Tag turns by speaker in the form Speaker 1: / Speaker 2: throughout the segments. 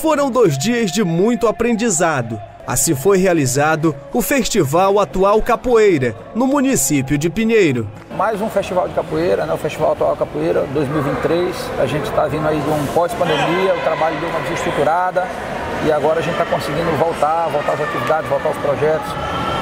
Speaker 1: Foram dois dias de muito aprendizado. Assim foi realizado o Festival Atual Capoeira, no município de Pinheiro.
Speaker 2: Mais um festival de capoeira, né? o Festival Atual Capoeira 2023. A gente está vindo aí de um pós-pandemia, o trabalho deu uma desestruturada e agora a gente está conseguindo voltar, voltar às atividades, voltar aos projetos.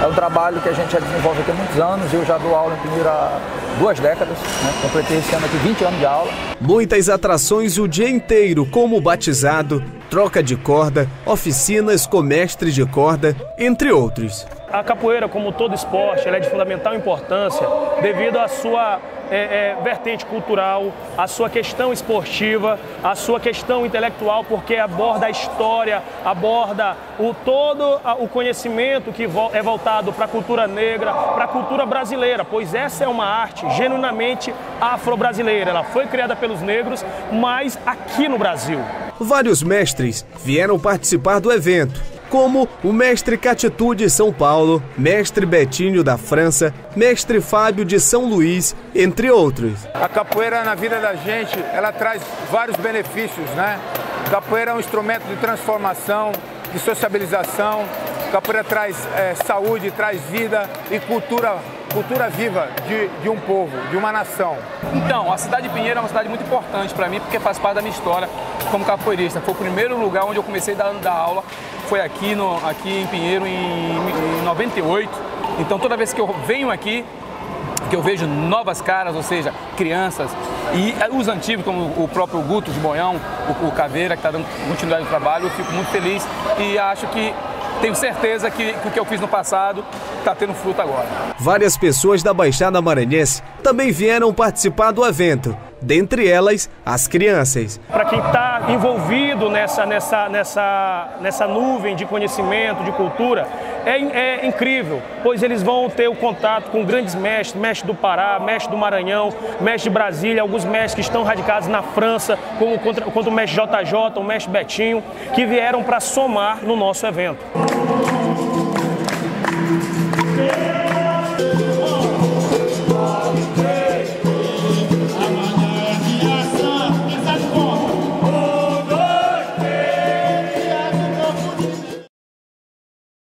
Speaker 2: É um trabalho que a gente já desenvolve aqui há muitos anos. Eu já dou aula em há duas décadas, né? completei esse ano aqui 20 anos de aula.
Speaker 1: Muitas atrações o dia inteiro, como batizado, troca de corda, oficinas com mestre de corda, entre outros.
Speaker 3: A capoeira, como todo esporte, é de fundamental importância devido à sua é, é, vertente cultural, à sua questão esportiva, à sua questão intelectual, porque aborda a história, aborda o todo o conhecimento que é voltado para a cultura negra, para a cultura brasileira, pois essa é uma arte genuinamente afro-brasileira. Ela foi criada pelos negros, mas aqui no Brasil.
Speaker 1: Vários mestres vieram participar do evento como o mestre Catitu de São Paulo, mestre Betinho da França, mestre Fábio de São Luís, entre outros.
Speaker 4: A capoeira na vida da gente, ela traz vários benefícios, né? Capoeira é um instrumento de transformação, de sociabilização. Capoeira traz é, saúde, traz vida e cultura cultura viva de, de, um povo, de uma nação.
Speaker 5: Então, a cidade de Pinheiro é uma cidade muito importante para mim, porque faz parte da minha história como capoeirista. Foi o primeiro lugar onde eu comecei a dar, dar aula, foi aqui, no, aqui em Pinheiro em, em 98. Então, toda vez que eu venho aqui, que eu vejo novas caras, ou seja, crianças, e os antigos, como o próprio Guto de Boião, o, Caveira, que está dando continuidade do trabalho, eu fico muito feliz e acho que tenho certeza que o que eu fiz no passado está tendo fruto agora.
Speaker 1: Várias pessoas da Baixada Maranhense também vieram participar do evento, dentre elas as crianças.
Speaker 3: Para quem está envolvido nessa, nessa, nessa, nessa nuvem de conhecimento, de cultura, é, é, incrível, pois eles vão ter o contato com grandes mestres, mestre do Pará, mestre do Maranhão, mestre de Brasília, alguns mestres que estão radicados na França, como, contra, o mestre JJ, o mestre Betinho, que vieram para somar no nosso evento.